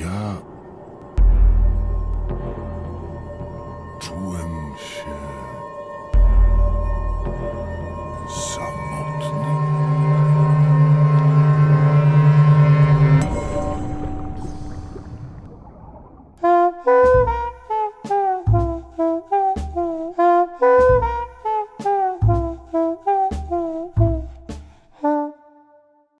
Ja czułem się